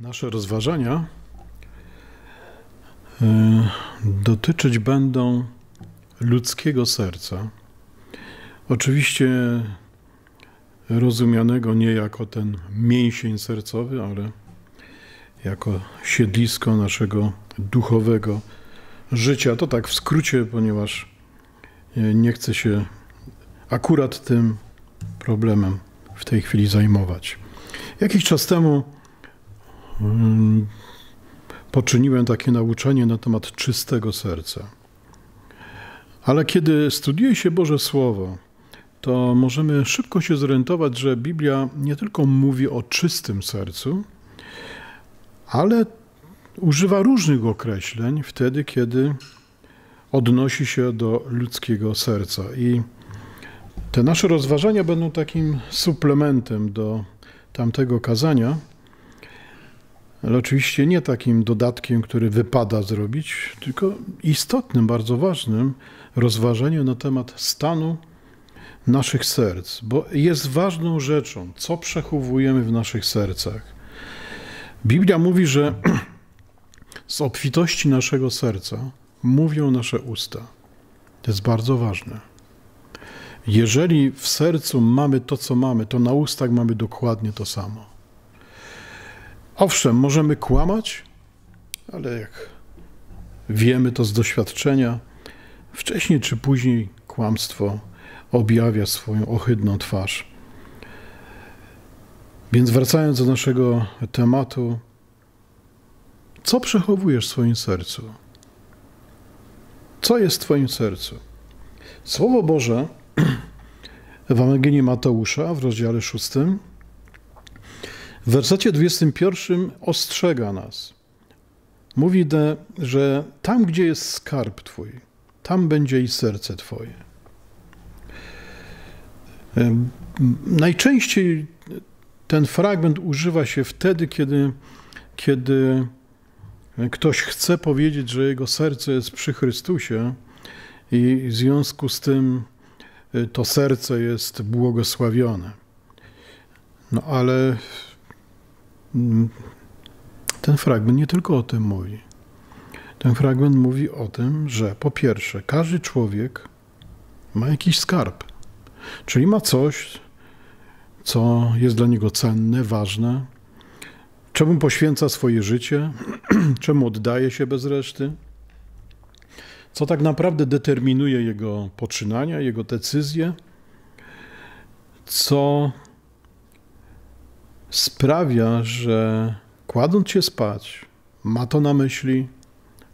Nasze rozważania y, dotyczyć będą ludzkiego serca. Oczywiście rozumianego nie jako ten mięsień sercowy, ale jako siedlisko naszego duchowego życia. To tak w skrócie, ponieważ y, nie chcę się akurat tym problemem w tej chwili zajmować. Jakiś czas temu poczyniłem takie nauczanie na temat czystego serca. Ale kiedy studiuje się Boże Słowo, to możemy szybko się zorientować, że Biblia nie tylko mówi o czystym sercu, ale używa różnych określeń wtedy, kiedy odnosi się do ludzkiego serca. I te nasze rozważania będą takim suplementem do tamtego kazania ale oczywiście nie takim dodatkiem, który wypada zrobić, tylko istotnym, bardzo ważnym rozważeniem na temat stanu naszych serc, bo jest ważną rzeczą, co przechowujemy w naszych sercach. Biblia mówi, że z obfitości naszego serca mówią nasze usta. To jest bardzo ważne. Jeżeli w sercu mamy to, co mamy, to na ustach mamy dokładnie to samo. Owszem, możemy kłamać, ale jak wiemy to z doświadczenia, wcześniej czy później kłamstwo objawia swoją ohydną twarz. Więc wracając do naszego tematu, co przechowujesz w swoim sercu? Co jest w Twoim sercu? Słowo Boże w Ewangelii Mateusza w rozdziale szóstym w wersecie 21 ostrzega nas. Mówi, że tam, gdzie jest skarb Twój, tam będzie i serce Twoje. Najczęściej ten fragment używa się wtedy, kiedy, kiedy ktoś chce powiedzieć, że jego serce jest przy Chrystusie i w związku z tym y, to serce jest błogosławione. No ale ten fragment nie tylko o tym mówi. Ten fragment mówi o tym, że po pierwsze, każdy człowiek ma jakiś skarb, czyli ma coś, co jest dla niego cenne, ważne, czemu poświęca swoje życie, czemu oddaje się bez reszty, co tak naprawdę determinuje jego poczynania, jego decyzje, co sprawia, że kładąc się spać, ma to na myśli,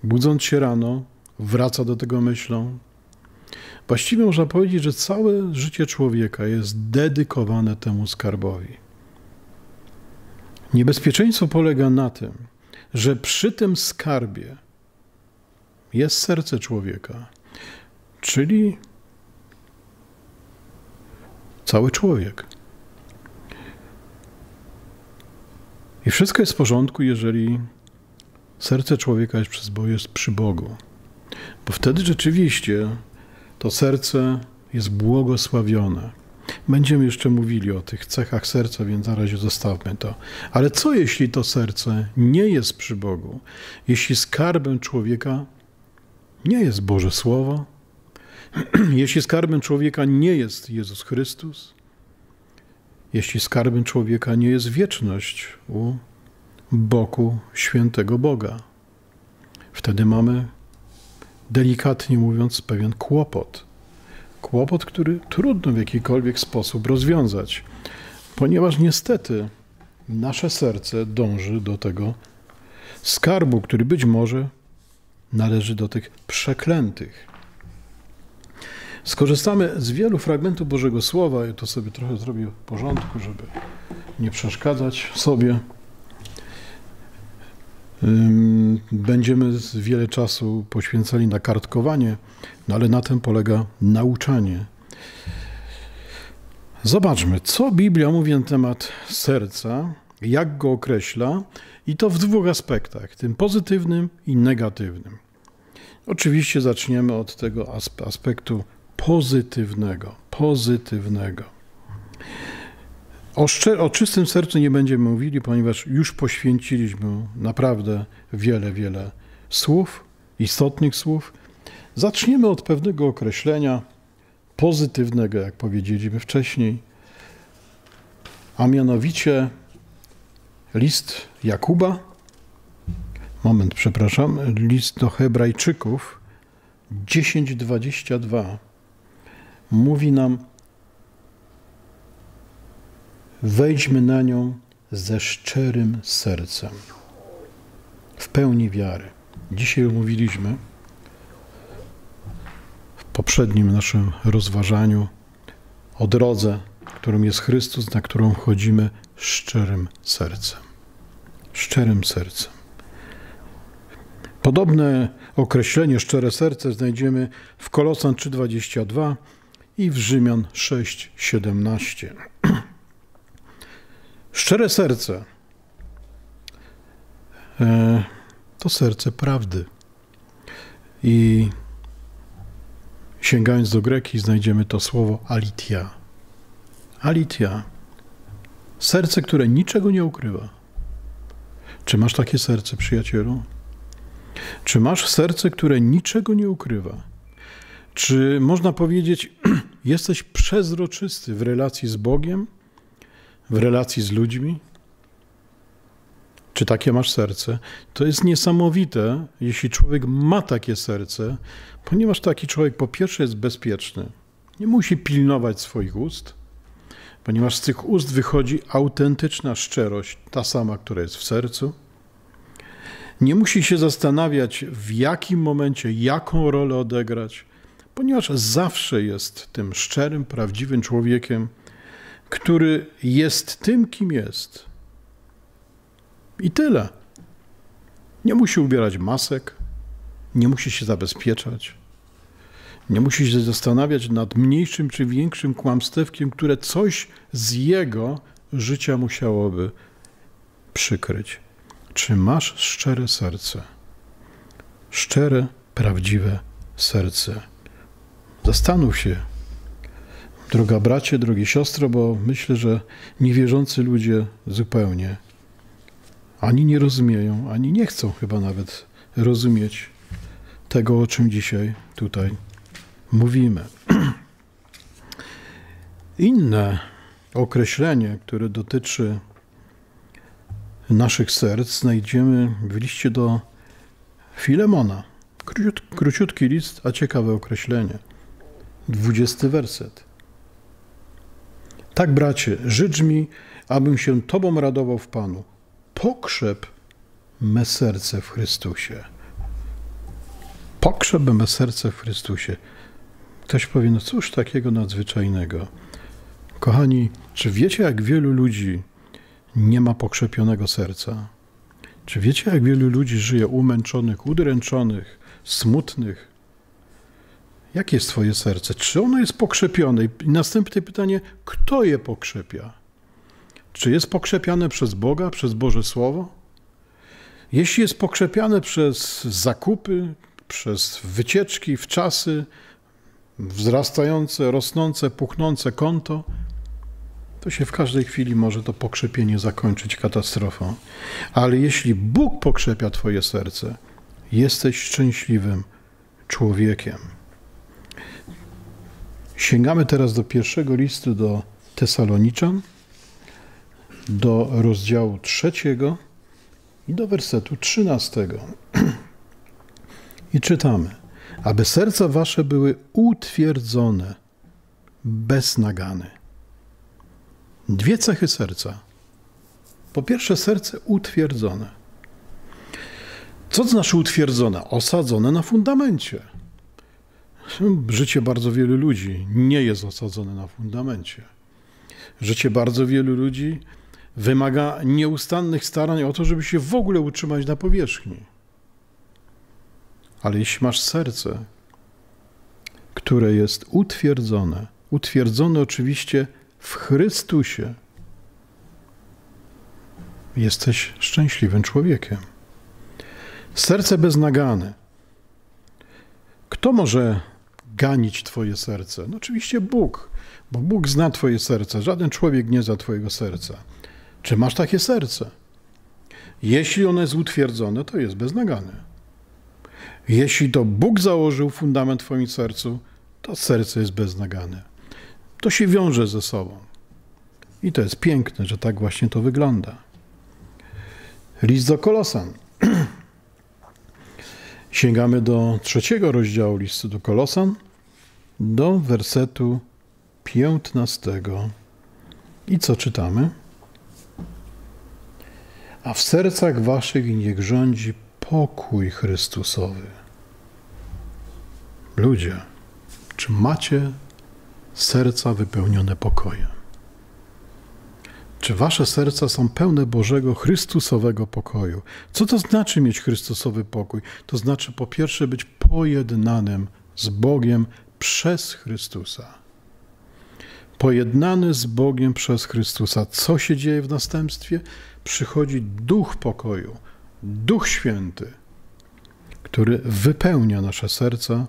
budząc się rano, wraca do tego myślą. Właściwie można powiedzieć, że całe życie człowieka jest dedykowane temu skarbowi. Niebezpieczeństwo polega na tym, że przy tym skarbie jest serce człowieka, czyli cały człowiek. I wszystko jest w porządku, jeżeli serce człowieka jest, przez, jest przy Bogu. Bo wtedy rzeczywiście to serce jest błogosławione. Będziemy jeszcze mówili o tych cechach serca, więc na razie zostawmy to. Ale co jeśli to serce nie jest przy Bogu? Jeśli skarbem człowieka nie jest Boże Słowo? jeśli skarbem człowieka nie jest Jezus Chrystus? Jeśli skarbem człowieka nie jest wieczność u boku świętego Boga. Wtedy mamy, delikatnie mówiąc, pewien kłopot. Kłopot, który trudno w jakikolwiek sposób rozwiązać, ponieważ niestety nasze serce dąży do tego skarbu, który być może należy do tych przeklętych. Skorzystamy z wielu fragmentów Bożego Słowa, i to sobie trochę zrobię w porządku, żeby nie przeszkadzać sobie. Będziemy wiele czasu poświęcali na kartkowanie, no ale na tym polega nauczanie. Zobaczmy, co Biblia mówi na temat serca, jak go określa, i to w dwóch aspektach: tym pozytywnym i negatywnym. Oczywiście zaczniemy od tego aspektu pozytywnego, pozytywnego. O, o czystym sercu nie będziemy mówili, ponieważ już poświęciliśmy naprawdę wiele, wiele słów, istotnych słów. Zaczniemy od pewnego określenia pozytywnego, jak powiedzieliśmy wcześniej, a mianowicie list Jakuba, moment, przepraszam, list do Hebrajczyków 10:22 mówi nam wejdźmy na nią ze szczerym sercem, w pełni wiary. Dzisiaj mówiliśmy w poprzednim naszym rozważaniu o drodze, którą jest Chrystus, na którą chodzimy szczerym sercem. Szczerym sercem. Podobne określenie szczere serce znajdziemy w Kolosan 3:22 i w Rzymian 6:17. Szczere serce e, to serce prawdy. I sięgając do greki, znajdziemy to słowo alitia. Alitia. Serce, które niczego nie ukrywa. Czy masz takie serce, przyjacielu? Czy masz serce, które niczego nie ukrywa? Czy można powiedzieć, jesteś przezroczysty w relacji z Bogiem, w relacji z ludźmi? Czy takie masz serce? To jest niesamowite, jeśli człowiek ma takie serce, ponieważ taki człowiek po pierwsze jest bezpieczny, nie musi pilnować swoich ust, ponieważ z tych ust wychodzi autentyczna szczerość, ta sama, która jest w sercu. Nie musi się zastanawiać, w jakim momencie, jaką rolę odegrać, ponieważ zawsze jest tym szczerym, prawdziwym człowiekiem, który jest tym, kim jest. I tyle. Nie musi ubierać masek, nie musi się zabezpieczać, nie musi się zastanawiać nad mniejszym czy większym kłamstewkiem, które coś z jego życia musiałoby przykryć. Czy masz szczere serce? Szczere, prawdziwe serce. Zastanów się, droga bracie, drogie siostro, bo myślę, że niewierzący ludzie zupełnie ani nie rozumieją, ani nie chcą chyba nawet rozumieć tego, o czym dzisiaj tutaj mówimy. Inne określenie, które dotyczy naszych serc, znajdziemy w liście do Filemona. Króciut, króciutki list, a ciekawe określenie. Dwudziesty werset. Tak, bracie, życz mi, abym się Tobą radował w Panu pokrzep me serce w Chrystusie. Pokrzep me serce w Chrystusie. Ktoś powie, no cóż takiego nadzwyczajnego. Kochani, czy wiecie, jak wielu ludzi nie ma pokrzepionego serca? Czy wiecie, jak wielu ludzi żyje umęczonych, udręczonych, smutnych? Jakie jest Twoje serce? Czy ono jest pokrzepione? I następne pytanie, kto je pokrzepia? Czy jest pokrzepiane przez Boga, przez Boże Słowo? Jeśli jest pokrzepiane przez zakupy, przez wycieczki w czasy, wzrastające, rosnące, puchnące konto, to się w każdej chwili może to pokrzepienie zakończyć katastrofą. Ale jeśli Bóg pokrzepia Twoje serce, jesteś szczęśliwym człowiekiem. Sięgamy teraz do pierwszego listu do Tesaloniczan do rozdziału trzeciego i do wersetu trzynastego. I czytamy, aby serca wasze były utwierdzone, bez nagany. Dwie cechy serca. Po pierwsze, serce utwierdzone. Co to znaczy utwierdzone? Osadzone na fundamencie. Życie bardzo wielu ludzi nie jest osadzone na fundamencie. Życie bardzo wielu ludzi wymaga nieustannych starań o to, żeby się w ogóle utrzymać na powierzchni. Ale jeśli masz serce, które jest utwierdzone, utwierdzone oczywiście w Chrystusie, jesteś szczęśliwym człowiekiem. Serce beznagane. Kto może ganić Twoje serce? No oczywiście Bóg. bo Bóg zna Twoje serce. Żaden człowiek nie zna Twojego serca. Czy masz takie serce? Jeśli ono jest utwierdzone, to jest beznagane. Jeśli to Bóg założył fundament w Twoim sercu, to serce jest beznagane. To się wiąże ze sobą. I to jest piękne, że tak właśnie to wygląda. List do Kolosan. Sięgamy do trzeciego rozdziału listu do Kolosan, do wersetu piętnastego. I co czytamy? A w sercach waszych niech rządzi pokój Chrystusowy. Ludzie, czy macie serca wypełnione pokojem? Czy wasze serca są pełne Bożego, Chrystusowego pokoju? Co to znaczy mieć Chrystusowy pokój? To znaczy po pierwsze być pojednanym z Bogiem przez Chrystusa. Pojednany z Bogiem przez Chrystusa. Co się dzieje w następstwie? Przychodzi duch pokoju, Duch Święty, który wypełnia nasze serca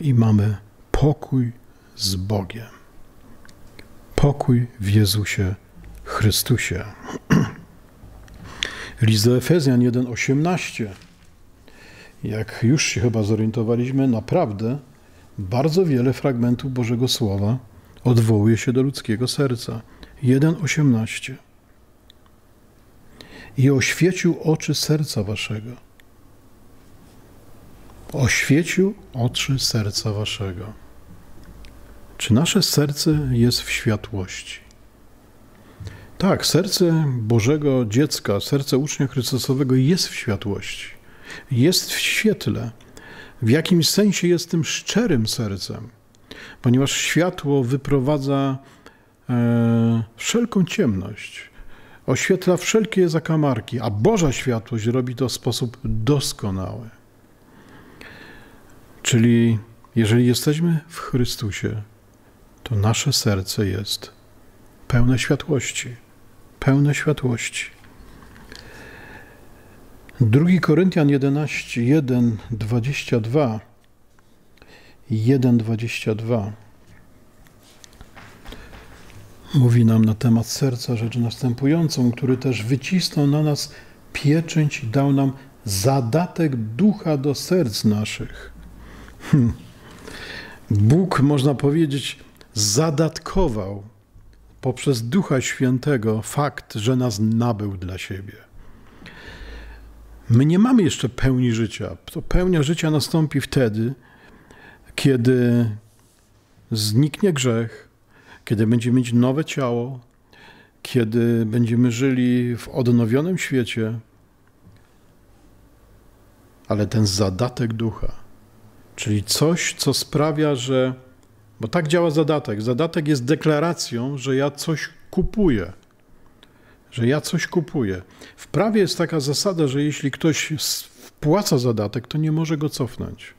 i mamy pokój z Bogiem. Pokój w Jezusie Chrystusie. List do Efezjan 1:18. Jak już się chyba zorientowaliśmy, naprawdę bardzo wiele fragmentów Bożego Słowa odwołuje się do ludzkiego serca. 1:18 i oświecił oczy serca waszego. Oświecił oczy serca waszego. Czy nasze serce jest w światłości? Tak, serce Bożego dziecka, serce ucznia Chrystusowego jest w światłości, jest w świetle. W jakimś sensie jest tym szczerym sercem, ponieważ światło wyprowadza e, wszelką ciemność oświetla wszelkie zakamarki, a Boża światłość robi to w sposób doskonały. Czyli jeżeli jesteśmy w Chrystusie, to nasze serce jest pełne światłości. Pełne światłości. 2 Koryntian 11, 1, 22. 1, 22 mówi nam na temat serca rzecz następującą, który też wycisnął na nas pieczęć i dał nam zadatek ducha do serc naszych. Hm. Bóg, można powiedzieć, zadatkował poprzez Ducha Świętego fakt, że nas nabył dla siebie. My nie mamy jeszcze pełni życia. To pełnia życia nastąpi wtedy, kiedy zniknie grzech, kiedy będziemy mieć nowe ciało, kiedy będziemy żyli w odnowionym świecie, ale ten zadatek ducha, czyli coś, co sprawia, że. Bo tak działa zadatek. Zadatek jest deklaracją, że ja coś kupuję. Że ja coś kupuję. W prawie jest taka zasada, że jeśli ktoś wpłaca zadatek, to nie może go cofnąć.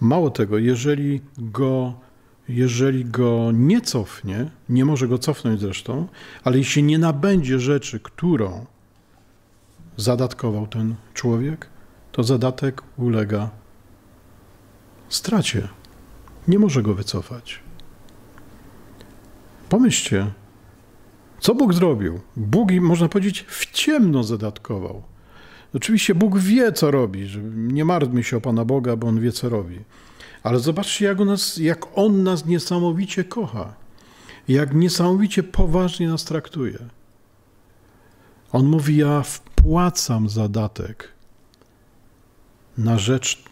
Mało tego, jeżeli go jeżeli go nie cofnie, nie może go cofnąć zresztą, ale jeśli nie nabędzie rzeczy, którą zadatkował ten człowiek, to zadatek ulega stracie. Nie może go wycofać. Pomyślcie, co Bóg zrobił? Bóg, można powiedzieć, w ciemno zadatkował. Oczywiście Bóg wie, co robi. Nie martwmy się o Pana Boga, bo On wie, co robi. Ale zobaczcie, jak, nas, jak On nas niesamowicie kocha, jak niesamowicie poważnie nas traktuje. On mówi: Ja wpłacam zadatek na rzecz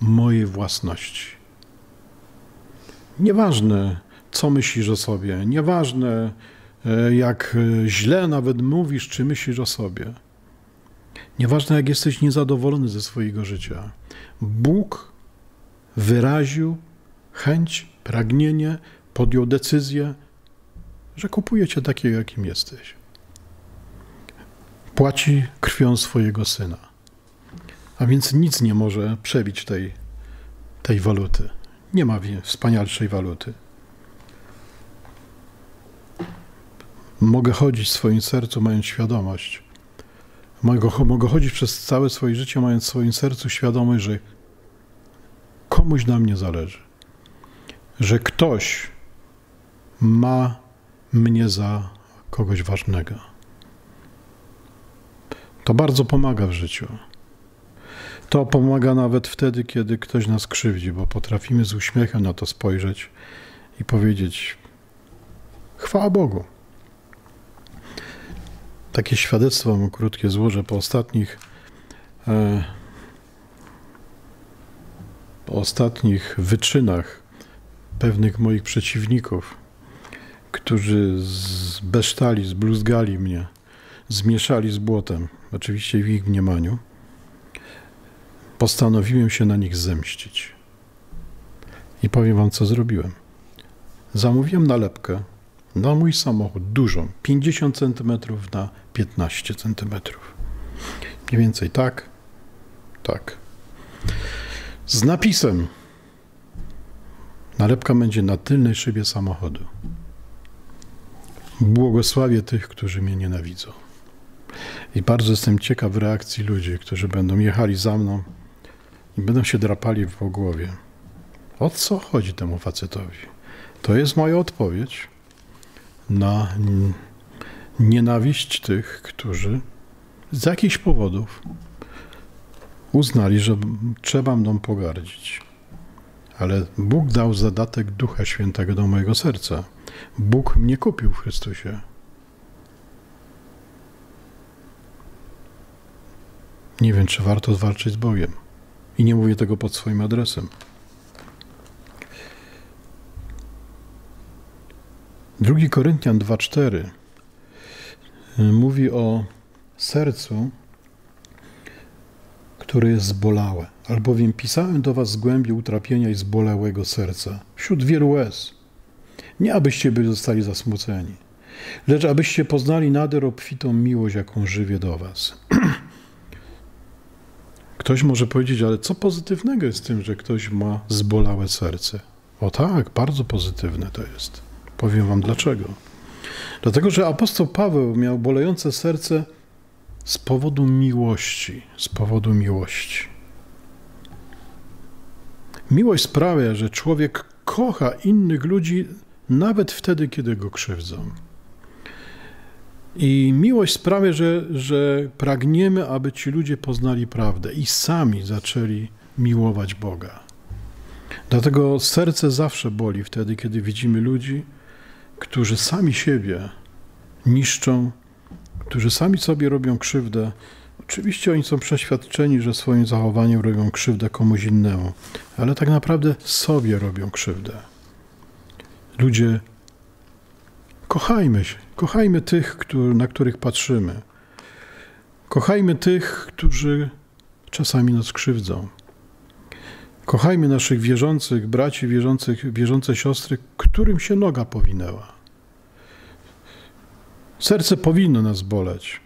mojej własności. Nieważne, co myślisz o sobie, nieważne, jak źle nawet mówisz, czy myślisz o sobie. Nieważne, jak jesteś niezadowolony ze swojego życia. Bóg wyraził chęć, pragnienie, podjął decyzję, że kupuje cię takiego, jakim jesteś. Płaci krwią swojego syna. A więc nic nie może przebić tej, tej waluty. Nie ma wspanialszej waluty. Mogę chodzić w swoim sercu, mając świadomość. Mogę, mogę chodzić przez całe swoje życie, mając w swoim sercu świadomość, że komuś na mnie zależy. Że ktoś ma mnie za kogoś ważnego. To bardzo pomaga w życiu. To pomaga nawet wtedy, kiedy ktoś nas krzywdzi, bo potrafimy z uśmiechem na to spojrzeć i powiedzieć: Chwała Bogu. Takie świadectwo mu krótkie złożę po ostatnich. E, po ostatnich wyczynach pewnych moich przeciwników, którzy zbesztali, zbluzgali mnie, zmieszali z błotem, oczywiście w ich mniemaniu, postanowiłem się na nich zemścić. I powiem wam, co zrobiłem. Zamówiłem nalepkę na mój samochód, dużą, 50 cm na 15 cm. Mniej więcej tak, tak. Z napisem. Nalepka będzie na tylnej szybie samochodu. Błogosławię tych, którzy mnie nienawidzą. I bardzo jestem ciekaw reakcji ludzi, którzy będą jechali za mną i będą się drapali po głowie. O co chodzi temu facetowi? To jest moja odpowiedź na nienawiść tych, którzy z jakichś powodów uznali, że trzeba mną pogardzić. Ale Bóg dał zadatek Ducha Świętego do mojego serca. Bóg mnie kupił w Chrystusie. Nie wiem, czy warto walczyć z Bogiem. I nie mówię tego pod swoim adresem. Drugi Koryntian 2,4 y, mówi o sercu, które jest zbolałe. Albowiem pisałem do was z głębi utrapienia i zbolałego serca, wśród wielu łez. Nie abyście byli zostali zasmuceni, lecz abyście poznali nader obfitą miłość, jaką żywię do was. Ktoś może powiedzieć, ale co pozytywnego jest w tym, że ktoś ma zbolałe serce? O tak, bardzo pozytywne to jest. Powiem wam dlaczego. Dlatego, że apostoł Paweł miał bolejące serce z powodu miłości, z powodu miłości. Miłość sprawia, że człowiek kocha innych ludzi nawet wtedy, kiedy go krzywdzą. I miłość sprawia, że, że pragniemy, aby ci ludzie poznali prawdę i sami zaczęli miłować Boga. Dlatego serce zawsze boli wtedy, kiedy widzimy ludzi, którzy sami siebie niszczą, którzy sami sobie robią krzywdę. Oczywiście oni są przeświadczeni, że swoim zachowaniem robią krzywdę komuś innemu, ale tak naprawdę sobie robią krzywdę. Ludzie, kochajmy się, kochajmy tych, na których patrzymy. Kochajmy tych, którzy czasami nas krzywdzą. Kochajmy naszych wierzących braci, wierzących, wierzące siostry, którym się noga powinęła. Serce powinno nas boleć,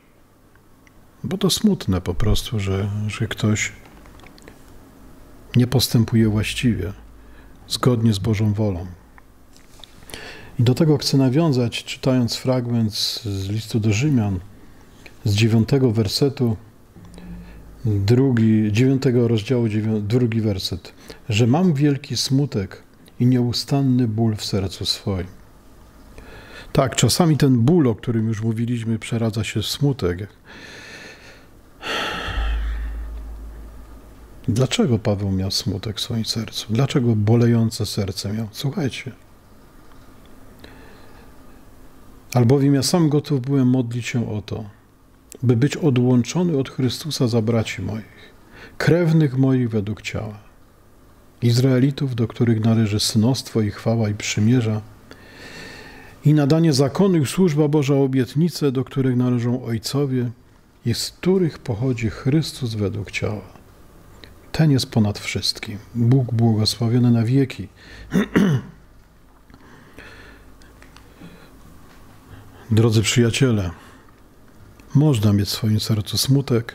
bo to smutne po prostu, że, że ktoś nie postępuje właściwie, zgodnie z Bożą wolą. I do tego chcę nawiązać, czytając fragment z listu do Rzymian, z dziewiątego wersetu, drugi, dziewiątego rozdziału, drugi werset, że mam wielki smutek i nieustanny ból w sercu swoim. Tak, czasami ten ból, o którym już mówiliśmy, przeradza się w smutek. Dlaczego Paweł miał smutek w swoim sercu? Dlaczego bolejące serce miał? Słuchajcie. Albowiem ja sam gotów byłem modlić się o to, by być odłączony od Chrystusa za braci moich, krewnych moich według ciała, Izraelitów, do których należy synostwo i chwała i przymierza, i nadanie zakonu i służba Boża obietnice, do których należą ojcowie i z których pochodzi Chrystus według ciała. Ten jest ponad wszystkim. Bóg błogosławiony na wieki. Drodzy przyjaciele, można mieć w swoim sercu smutek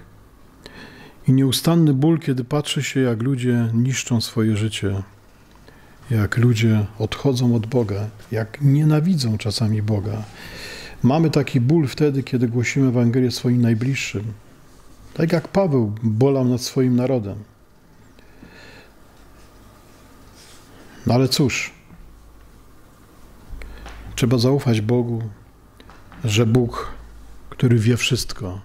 i nieustanny ból, kiedy patrzy się, jak ludzie niszczą swoje życie, jak ludzie odchodzą od Boga, jak nienawidzą czasami Boga. Mamy taki ból wtedy, kiedy głosimy Ewangelię swoim najbliższym. Tak jak Paweł bolał nad swoim narodem. No ale cóż, Trzeba zaufać Bogu, że Bóg, który wie wszystko,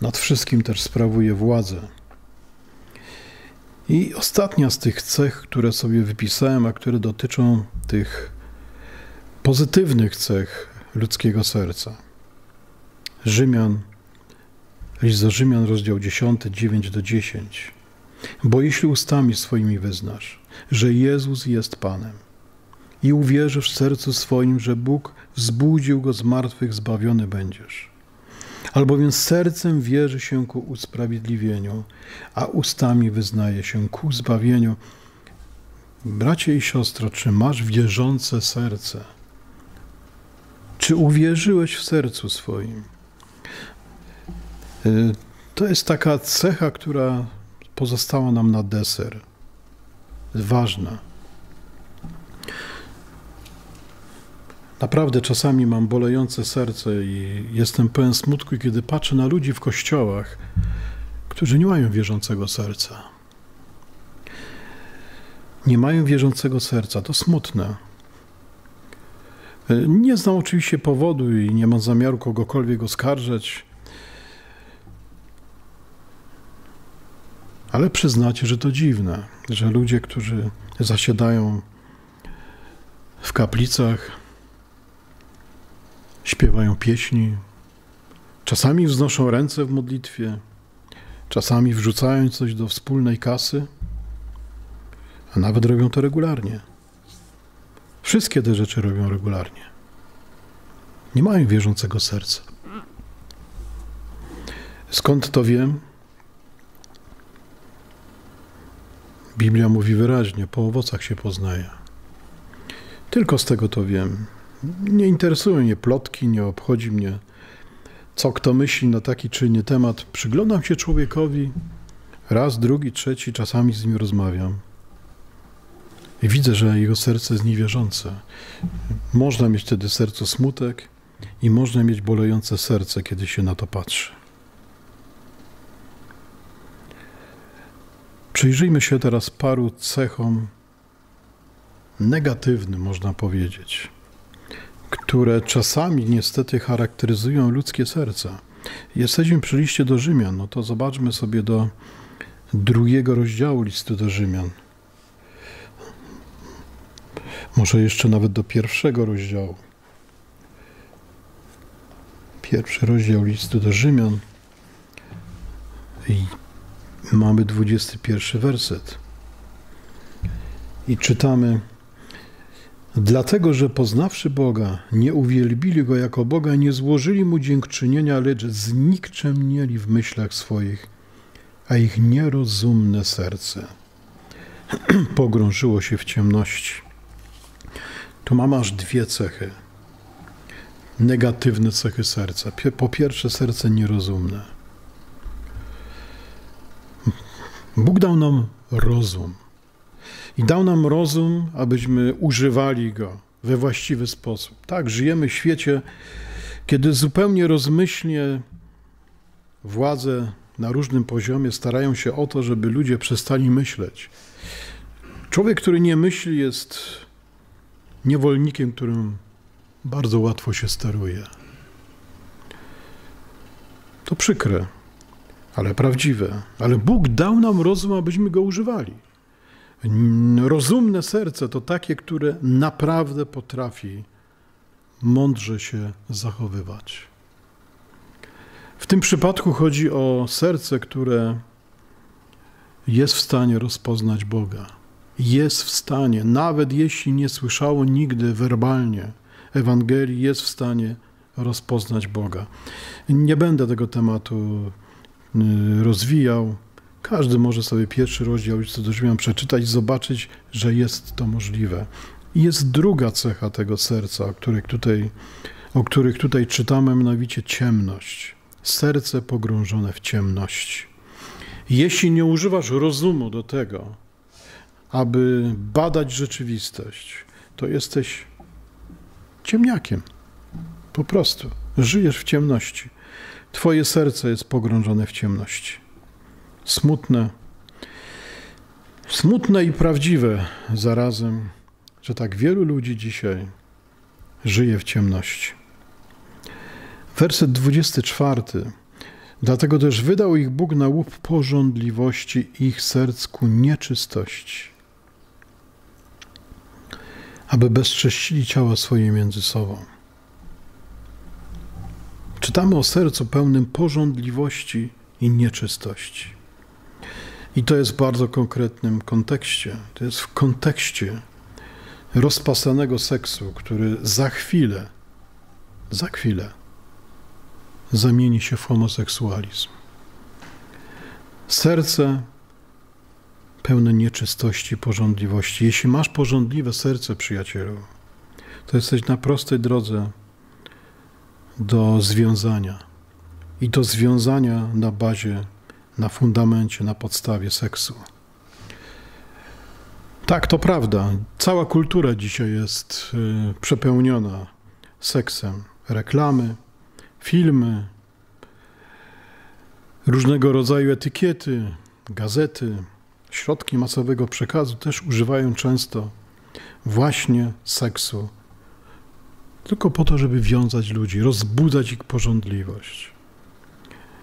nad wszystkim też sprawuje władzę. I ostatnia z tych cech, które sobie wypisałem, a które dotyczą tych pozytywnych cech ludzkiego serca. Rzymian, list do Rzymian, rozdział 10, 9 do 10. Bo jeśli ustami swoimi wyznasz, że Jezus jest Panem i uwierzysz w sercu swoim, że Bóg wzbudził go z martwych, zbawiony będziesz. Albowiem sercem wierzy się ku usprawiedliwieniu, a ustami wyznaje się ku zbawieniu. Bracie i siostro, czy masz wierzące serce? Czy uwierzyłeś w sercu swoim? Y, to jest taka cecha, która pozostała nam na deser. Ważna. Naprawdę czasami mam bolejące serce i jestem pełen smutku, kiedy patrzę na ludzi w kościołach, którzy nie mają wierzącego serca. Nie mają wierzącego serca. To smutne. Nie znam oczywiście powodu i nie mam zamiaru kogokolwiek oskarżać, ale przyznacie, że to dziwne, że ludzie, którzy zasiadają w kaplicach, śpiewają pieśni, czasami wznoszą ręce w modlitwie, czasami wrzucają coś do wspólnej kasy, a nawet robią to regularnie. Wszystkie te rzeczy robią regularnie. Nie mają wierzącego serca. Skąd to wiem? Biblia mówi wyraźnie: po owocach się poznaje. Tylko z tego to wiem. Nie interesują mnie plotki, nie obchodzi mnie, co kto myśli na taki czy inny temat. Przyglądam się człowiekowi raz, drugi, trzeci, czasami z nim rozmawiam. I widzę, że jego serce jest niewierzące. Można mieć wtedy sercu smutek i można mieć bolejące serce, kiedy się na to patrzy. Przyjrzyjmy się teraz paru cechom negatywnym, można powiedzieć, które czasami niestety charakteryzują ludzkie serca. Jesteśmy przy liście do Rzymian, no to zobaczmy sobie do drugiego rozdziału listu do Rzymian. Może jeszcze nawet do pierwszego rozdziału. Pierwszy rozdział listu do Rzymian i mamy 21 werset. I czytamy: Dlatego, że poznawszy Boga, nie uwielbili go jako Boga, nie złożyli mu dziękczynienia, lecz znikczemnieli w myślach swoich, a ich nierozumne serce pogrążyło się w ciemności. Tu mamy aż dwie cechy. Negatywne cechy serca. Po pierwsze, serce nierozumne. Bóg dał nam rozum. I dał nam rozum, abyśmy używali go we właściwy sposób. Tak, żyjemy w świecie, kiedy zupełnie rozmyślnie władze na różnym poziomie starają się o to, żeby ludzie przestali myśleć. Człowiek, który nie myśli, jest niewolnikiem, którym bardzo łatwo się steruje. To przykre, ale prawdziwe. Ale Bóg dał nam rozum, abyśmy go używali. Rozumne serce to takie, które naprawdę potrafi mądrze się zachowywać. W tym przypadku chodzi o serce, które jest w stanie rozpoznać Boga. Jest w stanie, nawet jeśli nie słyszało nigdy werbalnie Ewangelii, jest w stanie rozpoznać Boga. Nie będę tego tematu y, rozwijał. Każdy może sobie pierwszy rozdział listu do Rzymian przeczytać, zobaczyć, że jest to możliwe. I jest druga cecha tego serca, o których tutaj, o których tutaj czytamy, mianowicie ciemność. Serce pogrążone w ciemności. Jeśli nie używasz rozumu do tego, aby badać rzeczywistość, to jesteś ciemniakiem. Po prostu żyjesz w ciemności. Twoje serce jest pogrążone w ciemności smutne, smutne i prawdziwe zarazem, że tak wielu ludzi dzisiaj żyje w ciemności. Werset 24. Dlatego też wydał ich Bóg na łup porządliwości ich serc ku nieczystości, aby bezcześcili ciała swoje między sobą. Czytamy o sercu pełnym porządliwości i nieczystości. I to jest w bardzo konkretnym kontekście. To jest w kontekście rozpasanego seksu, który za chwilę, za chwilę zamieni się w homoseksualizm. Serce pełne nieczystości, porządliwości. Jeśli masz porządliwe serce, przyjacielu, to jesteś na prostej drodze do związania. I to związania na bazie, na fundamencie, na podstawie seksu. Tak, to prawda. Cała kultura dzisiaj jest y, przepełniona seksem. Reklamy, filmy, różnego rodzaju etykiety, gazety, środki masowego przekazu też używają często właśnie seksu, tylko po to, żeby wiązać ludzi, rozbudzać ich porządliwość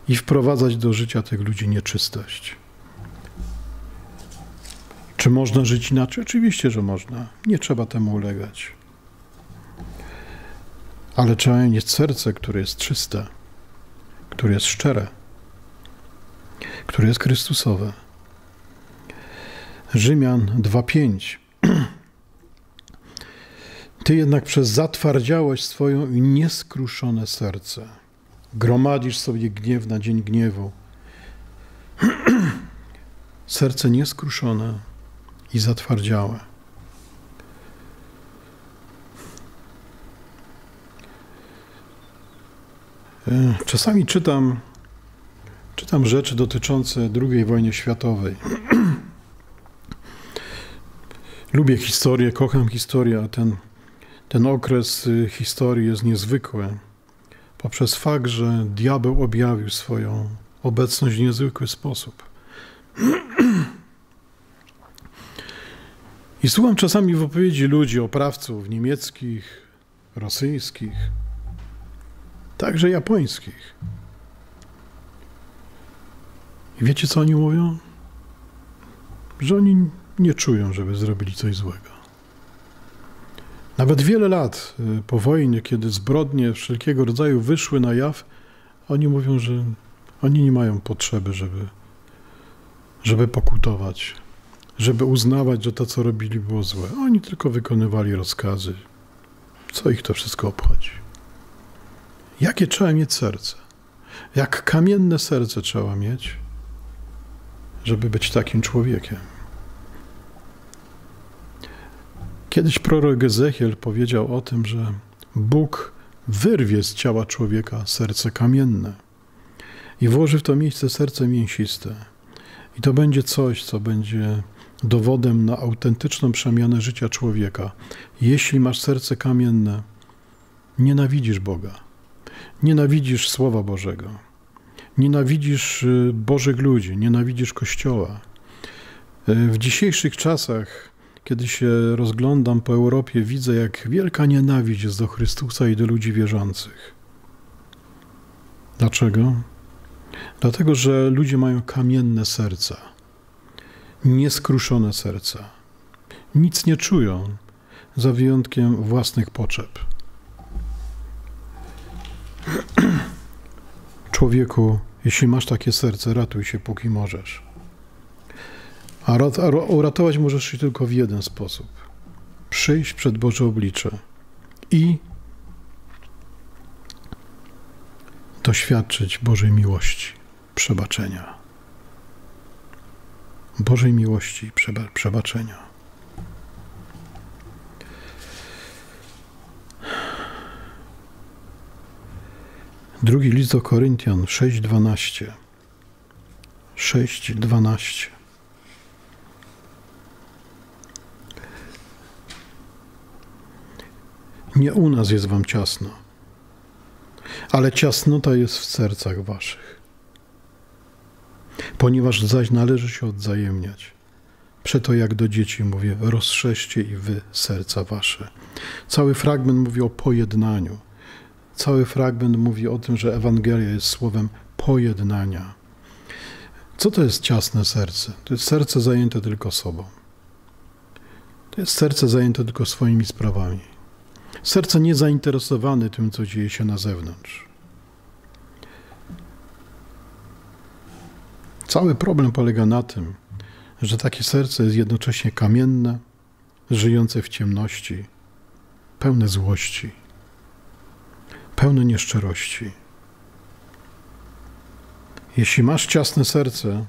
i wprowadzać do życia tych ludzi nieczystość. Czy można żyć inaczej? Oczywiście, że można. Nie trzeba temu ulegać. Ale trzeba mieć serce, które jest czyste, które jest szczere, które jest Chrystusowe. Rzymian 2:5 Ty jednak przez zatwardziałość swoją i nieskruszone serce gromadzisz sobie gniew na dzień gniewu. serce nieskruszone i zatwardziałe. E, czasami czytam, czytam rzeczy dotyczące II wojny światowej. Lubię historię, kocham historię, a ten, ten okres y, historii jest niezwykły poprzez fakt, że diabeł objawił swoją obecność w niezwykły sposób. I słucham czasami wypowiedzi ludzi, oprawców niemieckich, rosyjskich, także japońskich. I wiecie, co oni mówią? Że oni nie czują, żeby zrobili coś złego. Nawet wiele lat y, po wojnie, kiedy zbrodnie wszelkiego rodzaju wyszły na jaw, oni mówią, że oni nie mają potrzeby, żeby, żeby pokutować, żeby uznawać, że to, co robili, było złe. Oni tylko wykonywali rozkazy. Co ich to wszystko obchodzi? Jakie trzeba mieć serce? Jak kamienne serce trzeba mieć, żeby być takim człowiekiem? Kiedyś prorok Ezechiel powiedział o tym, że Bóg wyrwie z ciała człowieka serce kamienne i włoży w to miejsce serce mięsiste. I to będzie coś, co będzie dowodem na autentyczną przemianę życia człowieka. Jeśli masz serce kamienne, nienawidzisz Boga, nienawidzisz Słowa Bożego, nienawidzisz y, Bożych ludzi, nienawidzisz Kościoła. Y, w dzisiejszych czasach kiedy się rozglądam po Europie, widzę, jak wielka nienawiść jest do Chrystusa i do ludzi wierzących. Dlaczego? Dlatego, że ludzie mają kamienne serca, nieskruszone serca. Nic nie czują, za wyjątkiem własnych potrzeb. Człowieku, jeśli masz takie serce, ratuj się, póki możesz. A uratować możesz się tylko w jeden sposób: przyjść przed Boże oblicze i doświadczyć Bożej miłości, przebaczenia. Bożej miłości i przebaczenia. Drugi list do Koryntian 6:12. 6:12. Nie u nas jest wam ciasno, ale ciasnota jest w sercach waszych. Ponieważ zaś należy się odzajemniać. Przeto jak do dzieci mówię, rozszerzcie i wy serca wasze. Cały fragment mówi o pojednaniu. Cały fragment mówi o tym, że Ewangelia jest słowem pojednania. Co to jest ciasne serce? To jest serce zajęte tylko sobą. To jest serce zajęte tylko swoimi sprawami. Serce niezainteresowane tym, co dzieje się na zewnątrz. Cały problem polega na tym, że takie serce jest jednocześnie kamienne, żyjące w ciemności, pełne złości, pełne nieszczerości. Jeśli masz ciasne serce,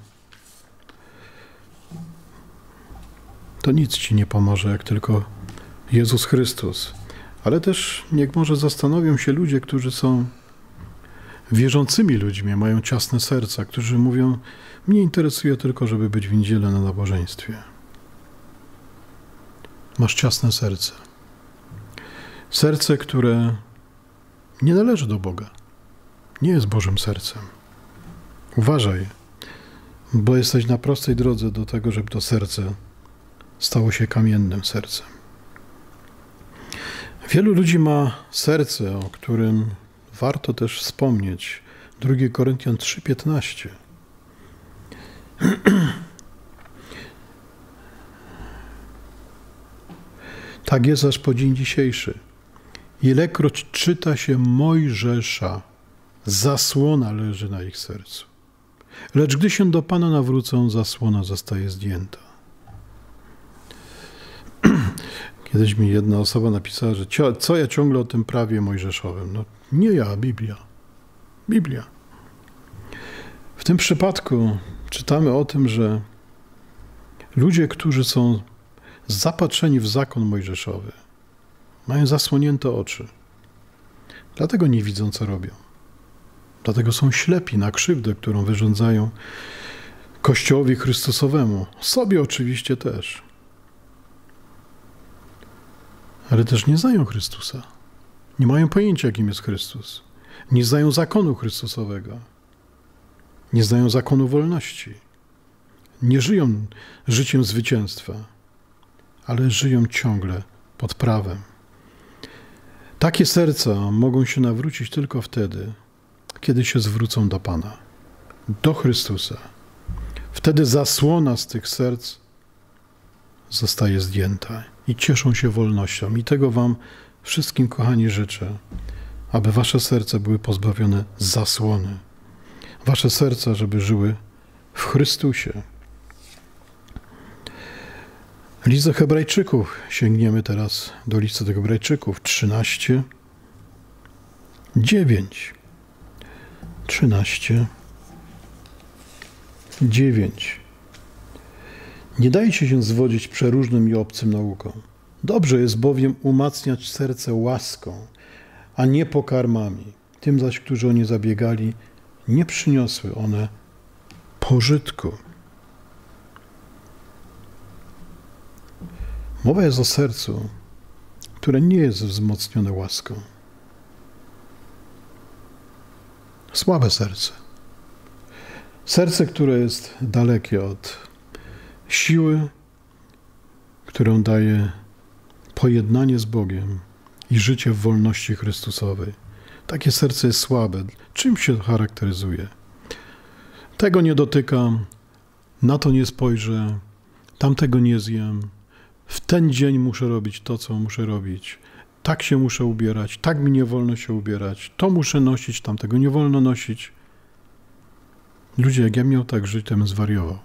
to nic ci nie pomoże, jak tylko Jezus Chrystus. Ale też niech może zastanowią się ludzie, którzy są wierzącymi ludźmi, mają ciasne serca, którzy mówią: Mnie interesuje tylko, żeby być w niedzielę na nabożeństwie. Masz ciasne serce. Serce, które nie należy do Boga, nie jest Bożym sercem. Uważaj, bo jesteś na prostej drodze do tego, żeby to serce stało się kamiennym sercem. Wielu ludzi ma serce, o którym warto też wspomnieć. 2 Koryntian 3:15. Tak jest aż po dzień dzisiejszy. Ilekroć czyta się Mojżesza, zasłona leży na ich sercu. Lecz gdy się do Pana nawrócą, zasłona zostaje zdjęta. Kiedyś mi jedna osoba napisała, że co ja ciągle o tym prawie mojżeszowym? No nie ja, Biblia. Biblia. W tym przypadku czytamy o tym, że ludzie, którzy są zapatrzeni w zakon mojżeszowy, mają zasłonięte oczy. Dlatego nie widzą, co robią. Dlatego są ślepi na krzywdę, którą wyrządzają Kościołowi Chrystusowemu. Sobie oczywiście też. Ale też nie znają Chrystusa. Nie mają pojęcia, kim jest Chrystus. Nie znają zakonu Chrystusowego. Nie znają zakonu wolności. Nie żyją życiem zwycięstwa, ale żyją ciągle pod prawem. Takie serca mogą się nawrócić tylko wtedy, kiedy się zwrócą do Pana, do Chrystusa. Wtedy zasłona z tych serc zostaje zdjęta i cieszą się wolnością. I tego Wam wszystkim, kochani, życzę, aby Wasze serca były pozbawione zasłony. Wasze serca, żeby żyły w Chrystusie. List do Hebrajczyków. Sięgniemy teraz do listy do Hebrajczyków 13, 9. 13, 9. Nie dajcie się zwodzić przeróżnym i obcym naukom. Dobrze jest bowiem umacniać serce łaską, a nie pokarmami. Tym zaś, którzy o nie zabiegali, nie przyniosły one pożytku. Mowa jest o sercu, które nie jest wzmocnione łaską. Słabe serce. Serce, które jest dalekie od siły, którą daje pojednanie z Bogiem i życie w wolności Chrystusowej. Takie serce jest słabe. Czym się charakteryzuje? Tego nie dotykam, na to nie spojrzę, tamtego nie zjem. W ten dzień muszę robić to, co muszę robić. Tak się muszę ubierać, tak mi nie wolno się ubierać, to muszę nosić, tamtego nie wolno nosić. Ludzie, jak ja miał tak żyć, to bym zwariował.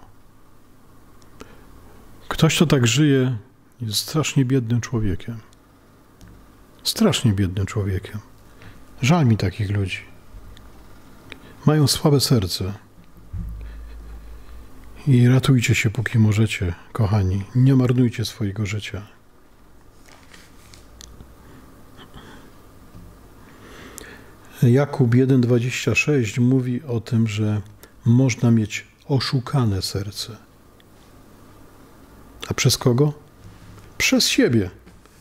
Ktoś, kto tak żyje, jest strasznie biednym człowiekiem. Strasznie biednym człowiekiem. Żal mi takich ludzi. Mają słabe serce. I ratujcie się, póki możecie, kochani. Nie marnujcie swojego życia. Jakub 1,26 mówi o tym, że można mieć oszukane serce. A przez kogo? Przez siebie.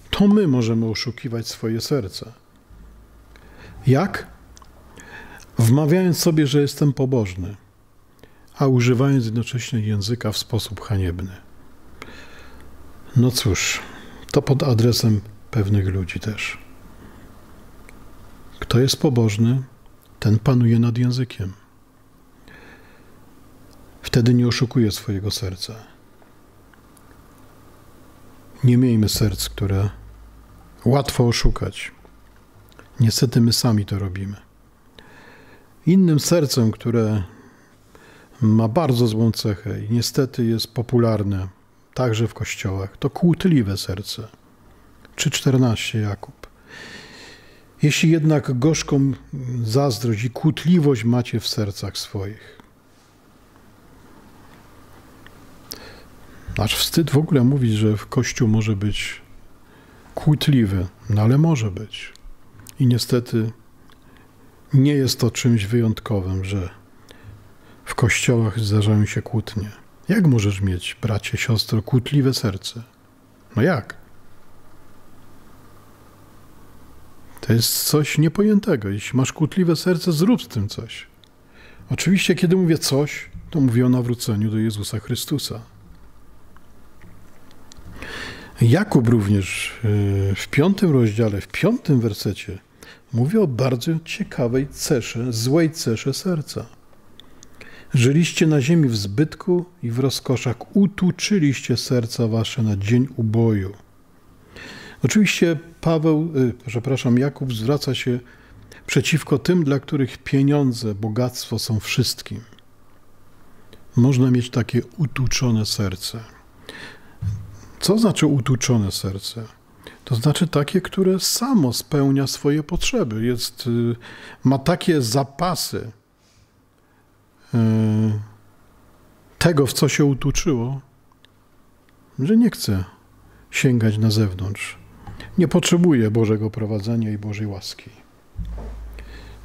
To my możemy oszukiwać swoje serce. Jak? Wmawiając sobie, że jestem pobożny, a używając jednocześnie języka w sposób haniebny. No cóż, to pod adresem pewnych ludzi też. Kto jest pobożny, ten panuje nad językiem. Wtedy nie oszukuje swojego serca. Nie miejmy serc, które łatwo oszukać. Niestety my sami to robimy. Innym sercem, które ma bardzo złą cechę i niestety jest popularne także w kościołach, to kłótliwe serce. 3.14 Jakub. Jeśli jednak gorzką zazdrość i kłótliwość macie w sercach swoich, aż wstyd w ogóle mówić, że Kościół może być kłótliwy, no ale może być. I niestety nie jest to czymś wyjątkowym, że w kościołach zdarzają się kłótnie. Jak możesz mieć, bracie, siostro, kłótliwe serce? No jak? To jest coś niepojętego. Jeśli masz kłótliwe serce, zrób z tym coś. Oczywiście, kiedy mówię coś, to mówię o nawróceniu do Jezusa Chrystusa. Jakub również y, w piątym rozdziale, w piątym wersecie mówi o bardzo ciekawej cesze, złej cesze serca. Żyliście na ziemi w zbytku i w rozkoszach, utuczyliście serca wasze na dzień uboju. Oczywiście Paweł, y, przepraszam, Jakub zwraca się przeciwko tym, dla których pieniądze, bogactwo są wszystkim. Można mieć takie utuczone serce. Co znaczy utuczone serce? To znaczy takie, które samo spełnia swoje potrzeby. Jest, y, ma takie zapasy y, tego, w co się utuczyło, że nie chce sięgać na zewnątrz. Nie potrzebuje Bożego prowadzenia i Bożej łaski.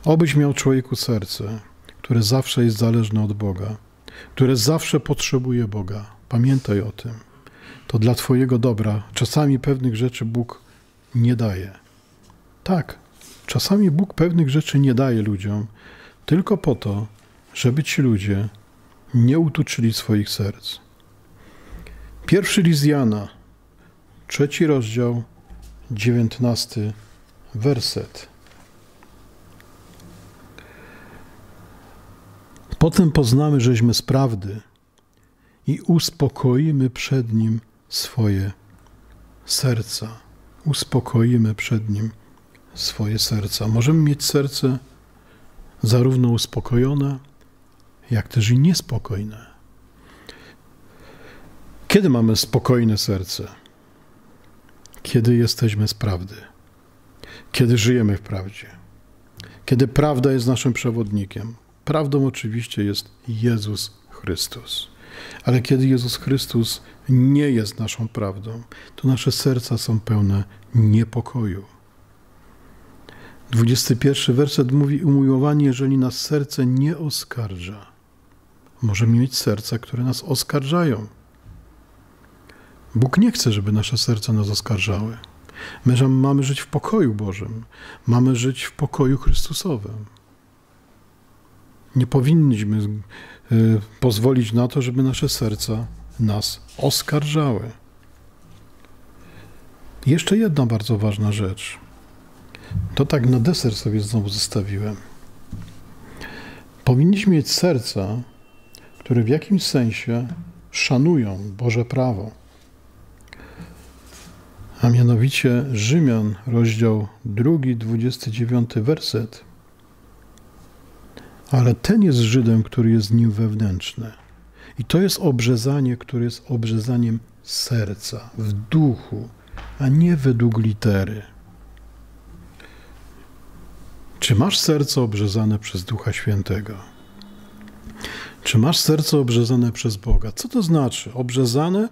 Obyś miał człowieku serce, które zawsze jest zależne od Boga, które zawsze potrzebuje Boga. Pamiętaj o tym to dla Twojego dobra. Czasami pewnych rzeczy Bóg nie daje. Tak, czasami Bóg pewnych rzeczy nie daje ludziom, tylko po to, żeby ci ludzie nie utuczyli swoich serc. Pierwszy list Jana, trzeci rozdział, dziewiętnasty werset. Potem poznamy, żeśmy z prawdy i uspokoimy przed Nim swoje serca. Uspokoimy przed Nim swoje serca. Możemy mieć serce zarówno uspokojone, jak też i niespokojne. Kiedy mamy spokojne serce? Kiedy jesteśmy z prawdy. Kiedy żyjemy w prawdzie. Kiedy prawda jest naszym przewodnikiem. Prawdą oczywiście jest Jezus Chrystus. Ale kiedy Jezus Chrystus nie jest naszą prawdą, to nasze serca są pełne niepokoju. 21 werset mówi: Umiłowani, jeżeli nas serce nie oskarża. Możemy mieć serca, które nas oskarżają. Bóg nie chce, żeby nasze serca nas oskarżały. My mamy żyć w pokoju Bożym, mamy żyć w pokoju Chrystusowym. Nie powinniśmy y, pozwolić na to, żeby nasze serca nas oskarżały. Jeszcze jedna bardzo ważna rzecz. To tak na deser sobie znowu zostawiłem. Powinniśmy mieć serca, które w jakimś sensie szanują Boże prawo. A mianowicie Rzymian, rozdział 2, 29 werset. Ale ten jest Żydem, który jest nim wewnętrzny i to jest obrzezanie, które jest obrzezaniem serca, w duchu, a nie według litery. Czy masz serce obrzezane przez Ducha Świętego? Czy masz serce obrzezane przez Boga? Co to znaczy? Obrzezane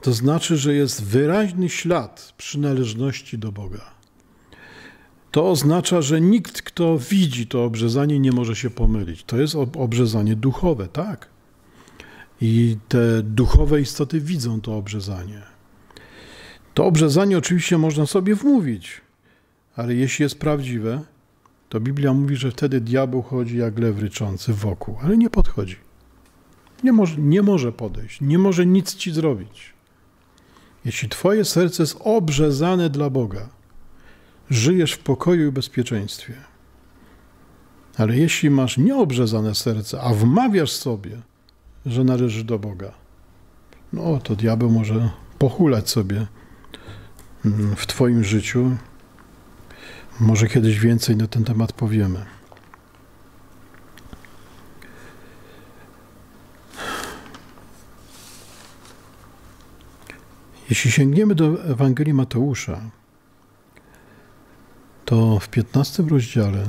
to znaczy, że jest wyraźny ślad przynależności do Boga. To oznacza, że nikt, kto widzi to obrzezanie, nie może się pomylić. To jest obrzezanie duchowe, tak. I te duchowe istoty widzą to obrzezanie. To obrzezanie oczywiście można sobie wmówić, ale jeśli jest prawdziwe, to Biblia mówi, że wtedy diabeł chodzi jak lew ryczący wokół, ale nie podchodzi. Nie może, nie może podejść, nie może nic ci zrobić. jeśli Twoje serce jest obrzezane dla Boga, żyjesz w pokoju i bezpieczeństwie. Ale jeśli masz nieobrzezane serce, a wmawiasz sobie, że należysz do Boga, no to diabeł może pochulać sobie mm, w Twoim życiu. Może kiedyś więcej na ten temat powiemy. Jeśli sięgniemy do Ewangelii Mateusza, to w 15 rozdziale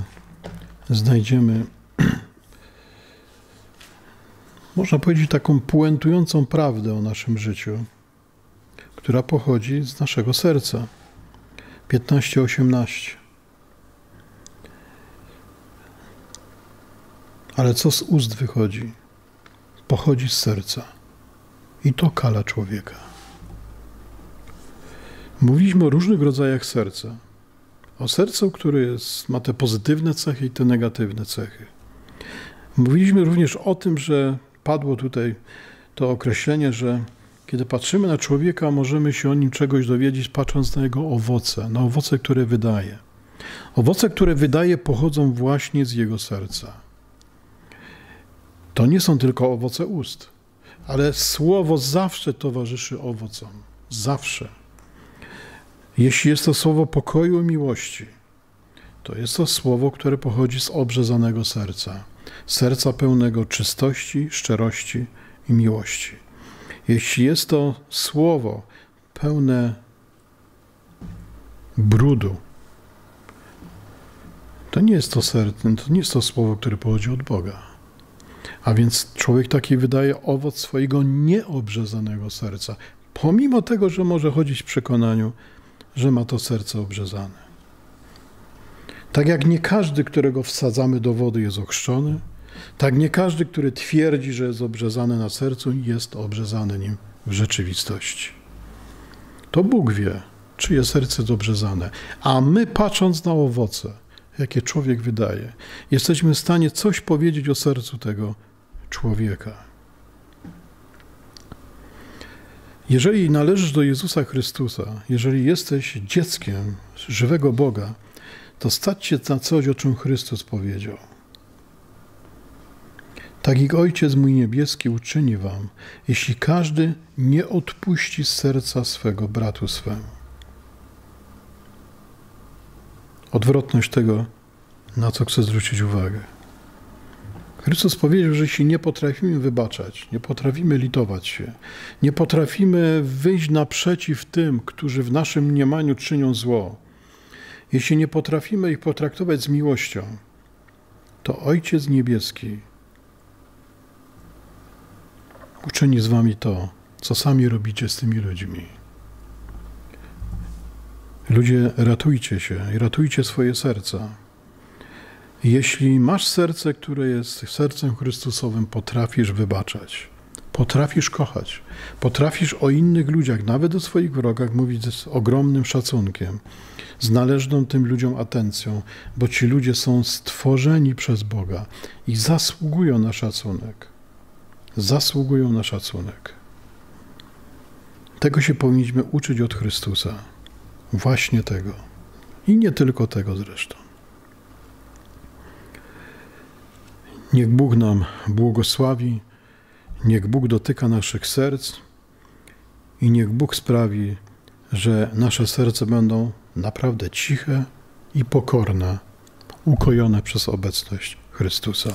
znajdziemy, można powiedzieć, taką puentującą prawdę o naszym życiu, która pochodzi z naszego serca. 15-18. Ale co z ust wychodzi? Pochodzi z serca. I to kala człowieka. Mówiliśmy o różnych rodzajach serca. O sercu, które jest, ma te pozytywne cechy i te negatywne cechy. Mówiliśmy również o tym, że padło tutaj to określenie, że kiedy patrzymy na człowieka, możemy się o nim czegoś dowiedzieć, patrząc na jego owoce, na owoce, które wydaje. Owoce, które wydaje, pochodzą właśnie z jego serca. To nie są tylko owoce ust, ale słowo zawsze towarzyszy owocom. Zawsze. Jeśli jest to słowo pokoju i miłości, to jest to słowo, które pochodzi z obrzezanego serca, serca pełnego czystości, szczerości i miłości. Jeśli jest to słowo pełne brudu, to nie jest to serce, to nie jest to słowo, które pochodzi od Boga. A więc człowiek taki wydaje owoc swojego nieobrzezanego serca, pomimo tego, że może chodzić w przekonaniu, że ma to serce obrzezane. Tak jak nie każdy, którego wsadzamy do wody, jest ochrzczony, tak nie każdy, który twierdzi, że jest obrzezany na sercu, jest obrzezany nim w rzeczywistości. To Bóg wie, czyje serce jest obrzezane. A my, patrząc na owoce, jakie człowiek wydaje, jesteśmy w stanie coś powiedzieć o sercu tego człowieka. Jeżeli należysz do Jezusa Chrystusa, jeżeli jesteś dzieckiem żywego Boga, to stać się na coś, o czym Chrystus powiedział. Tak jak Ojciec mój niebieski uczyni wam, jeśli każdy nie odpuści serca swego bratu swemu. Odwrotność tego, na co chcę zwrócić uwagę. Chrystus powiedział, że jeśli nie potrafimy wybaczać, nie potrafimy litować się, nie potrafimy wyjść naprzeciw tym, którzy w naszym mniemaniu czynią zło, jeśli nie potrafimy ich potraktować z miłością, to Ojciec Niebieski uczyni z wami to, co sami robicie z tymi ludźmi. Ludzie, ratujcie się i ratujcie swoje serca. Jeśli masz serce, które jest sercem Chrystusowym, potrafisz wybaczać, potrafisz kochać, potrafisz o innych ludziach, nawet o swoich wrogach, mówić z ogromnym szacunkiem, z należną tym ludziom atencją, bo ci ludzie są stworzeni przez Boga i zasługują na szacunek. Zasługują na szacunek. Tego się powinniśmy uczyć od Chrystusa. Właśnie tego. I nie tylko tego zresztą. Niech Bóg nam błogosławi, niech Bóg dotyka naszych serc i niech Bóg sprawi, że nasze serce będą naprawdę ciche i pokorne, ukojone przez obecność Chrystusa.